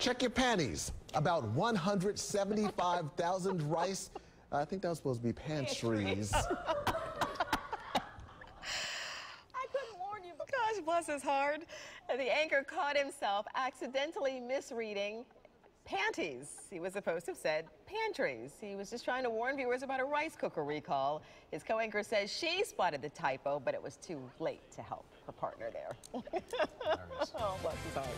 Check your panties. About 175,000 rice. I think that was supposed to be pantries. I couldn't warn you. Gosh, bless his heart. The anchor caught himself accidentally misreading panties. He was supposed to have said pantries. He was just trying to warn viewers about a rice cooker recall. His co-anchor says she spotted the typo, but it was too late to help her partner there. oh, bless his heart.